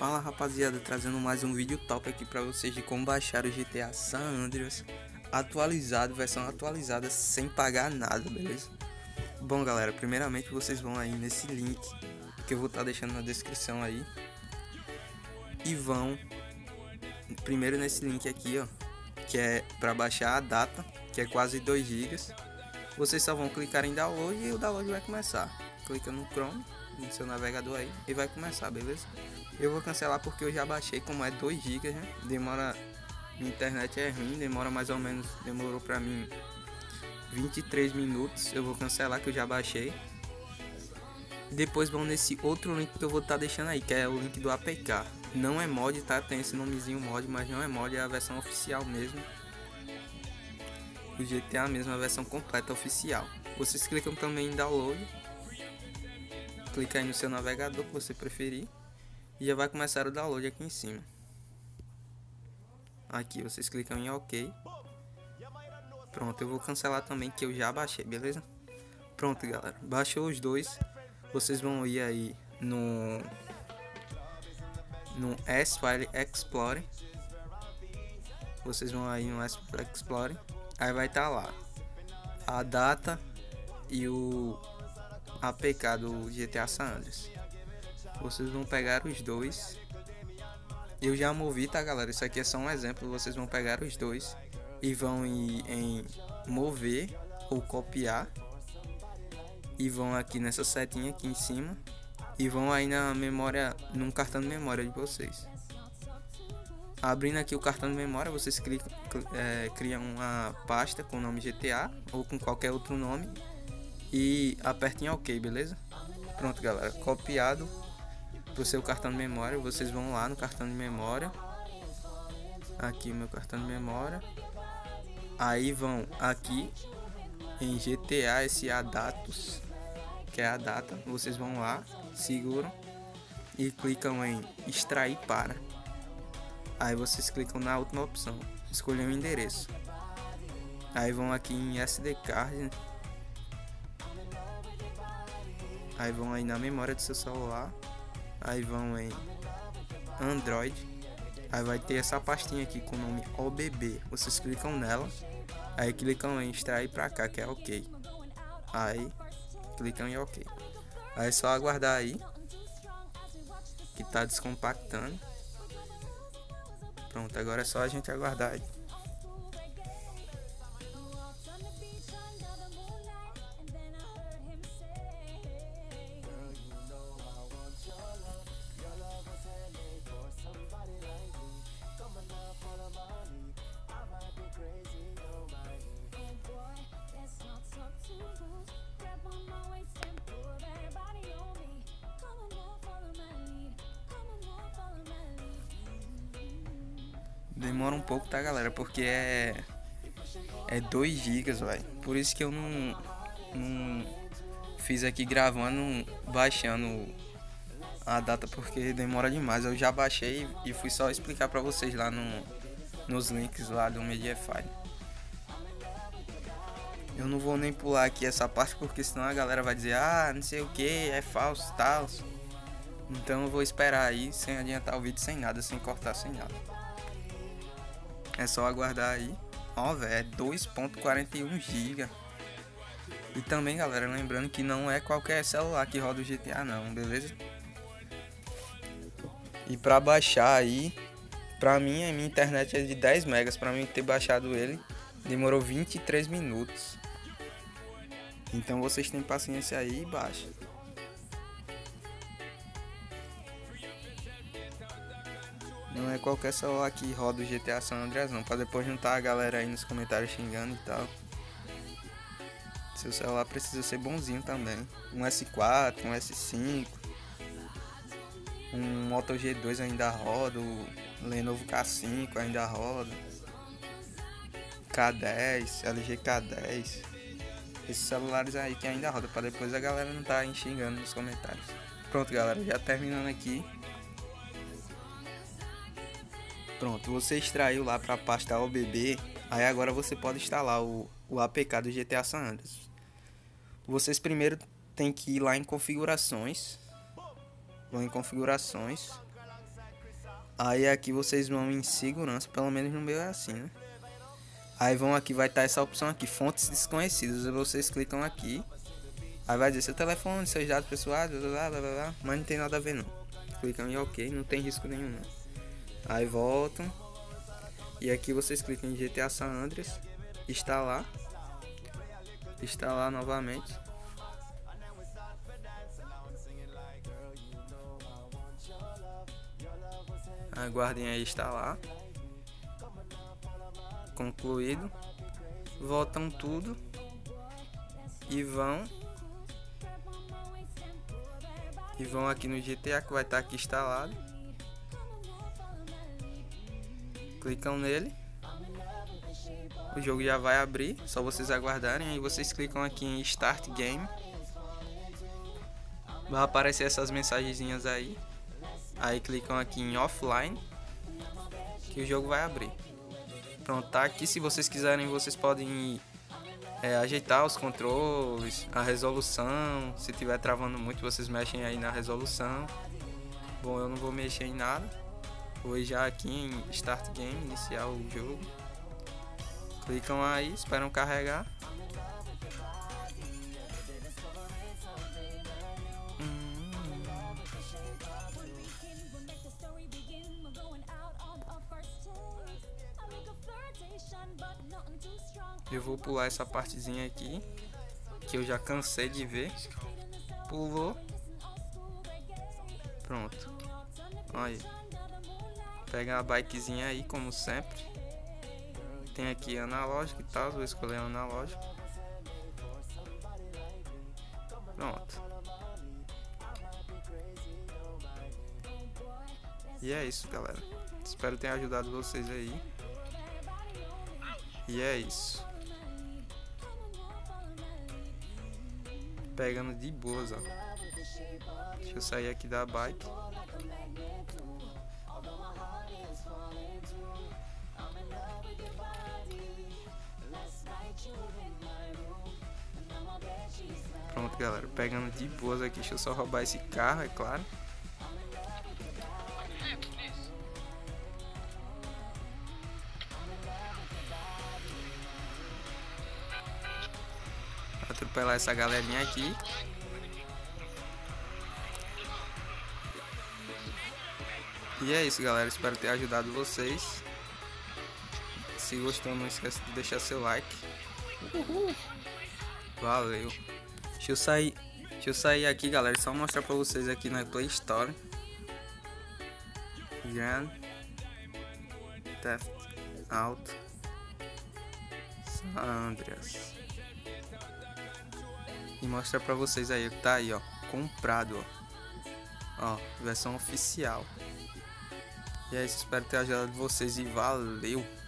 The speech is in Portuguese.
Fala rapaziada, trazendo mais um vídeo top aqui pra vocês de como baixar o GTA San Andreas atualizado, versão atualizada sem pagar nada, beleza? Bom galera, primeiramente vocês vão aí nesse link que eu vou estar tá deixando na descrição aí e vão primeiro nesse link aqui, ó, que é para baixar a data, que é quase 2 GB. Vocês só vão clicar em download e o download vai começar. Clica no Chrome, no seu navegador aí e vai começar, beleza? Eu vou cancelar porque eu já baixei, como é 2 GB, né? Demora. Minha internet é ruim, demora mais ou menos. Demorou pra mim 23 minutos. Eu vou cancelar que eu já baixei. Depois vão nesse outro link que eu vou estar tá deixando aí, que é o link do APK. Não é mod, tá? Tem esse nomezinho mod, mas não é mod, é a versão oficial mesmo. O GTA mesmo, a versão completa oficial. Vocês clicam também em download. Clica aí no seu navegador que você preferir. E já vai começar o download aqui em cima. Aqui vocês clicam em OK. Pronto, eu vou cancelar também que eu já baixei, beleza? Pronto, galera. Baixou os dois. Vocês vão ir aí no no S-File Explorer. Vocês vão aí no S-File Explorer. Aí vai estar tá lá a data e o APK do GTA San Andreas. Vocês vão pegar os dois. Eu já movi, tá galera? Isso aqui é só um exemplo. Vocês vão pegar os dois e vão ir em mover ou copiar. E vão aqui nessa setinha aqui em cima. E vão aí na memória, num cartão de memória de vocês. Abrindo aqui o cartão de memória, vocês clicam, é, criam uma pasta com o nome GTA ou com qualquer outro nome e apertem OK, beleza? Pronto, galera, copiado pro seu cartão de memória. Vocês vão lá no cartão de memória. Aqui meu cartão de memória. Aí vão aqui em GTA SA Datos, que é a data. Vocês vão lá, seguram e clicam em extrair para. Aí vocês clicam na última opção, escolher o endereço. Aí vão aqui em SD card. Aí vão aí na memória do seu celular aí vão em Android, aí vai ter essa pastinha aqui com o nome OBB, vocês clicam nela, aí clicam em extrair pra cá, que é ok, aí clicam em ok, aí é só aguardar aí, que tá descompactando, pronto, agora é só a gente aguardar aí. Demora um pouco, tá, galera? Porque é. É 2 GB, velho. Por isso que eu não. Não fiz aqui gravando, baixando a data, porque demora demais. Eu já baixei e fui só explicar pra vocês lá no, nos links lá do Mediafire. Eu não vou nem pular aqui essa parte porque senão a galera vai dizer, ah, não sei o que, é falso, tal. Então eu vou esperar aí sem adiantar o vídeo sem nada, sem cortar, sem nada. É só aguardar aí. Ó, velho, é 2.41 GB. E também, galera, lembrando que não é qualquer celular que roda o GTA não, beleza? E pra baixar aí, pra mim, a minha internet é de 10 megas, pra mim ter baixado ele, demorou 23 minutos. Então vocês têm paciência aí e baixa. Não é qualquer celular que roda o GTA San Andreas não, pra depois juntar a galera aí nos comentários xingando e tal. Seu celular precisa ser bonzinho também. Um S4, um S5. Um Moto G2 ainda roda, o Lenovo K5 ainda roda. K10, LG K10. Esses celulares aí que ainda roda, para depois a galera não tá xingando nos comentários. Pronto, galera, já terminando aqui. Pronto, você extraiu lá para a pasta OBB, aí agora você pode instalar o, o APK do GTA San Andreas. Vocês primeiro tem que ir lá em configurações, vão em configurações, Aí aqui vocês vão em segurança, pelo menos no meu é assim, né? Aí vão aqui, vai estar essa opção aqui, fontes desconhecidas. Vocês clicam aqui. Aí vai dizer seu telefone, seus dados pessoais, blá blá blá, blá mas não tem nada a ver não. Clicam em OK, não tem risco nenhum não. Aí voltam. E aqui vocês clicam em GTA San Andreas, instalar. Instalar novamente. Aguardem aí instalar. Concluído. Voltam tudo. E vão. E vão aqui no GTA que vai estar aqui instalado. Clicam nele. O jogo já vai abrir, só vocês aguardarem. Aí vocês clicam aqui em Start Game. Vai aparecer essas mensagenzinhas aí. Aí clicam aqui em offline que o jogo vai abrir. Pronto, tá aqui. Se vocês quiserem, vocês podem é, ajeitar os controles, a resolução. Se tiver travando muito, vocês mexem aí na resolução. Bom, eu não vou mexer em nada. Vou já aqui em Start Game, iniciar o jogo. Clicam aí, esperam carregar. Eu vou pular essa partezinha aqui que eu já cansei de ver. Pulou. Pronto. Aí. Pega a bikezinha aí, como sempre. Tem aqui analógico e tal. Vou escolher analógico. Pronto. E é isso, galera. Espero ter ajudado vocês aí. E é isso. Pegando de boas, ó. Deixa eu sair aqui da bike. Galera. Pegando de boas aqui. Deixa eu só roubar esse carro, é claro. atropelar essa galerinha aqui. E é isso, galera. Espero ter ajudado vocês. Se gostou, não esqueça de deixar seu like. Uhul. Valeu. Deixa eu sair. Deixa eu sair aqui, galera. Só mostrar pra vocês aqui na Play Store. Grand Theft Auto San Andreas e mostrar pra vocês aí, tá aí, ó, comprado, ó, ó, versão oficial. E é isso, espero ter ajudado vocês e valeu!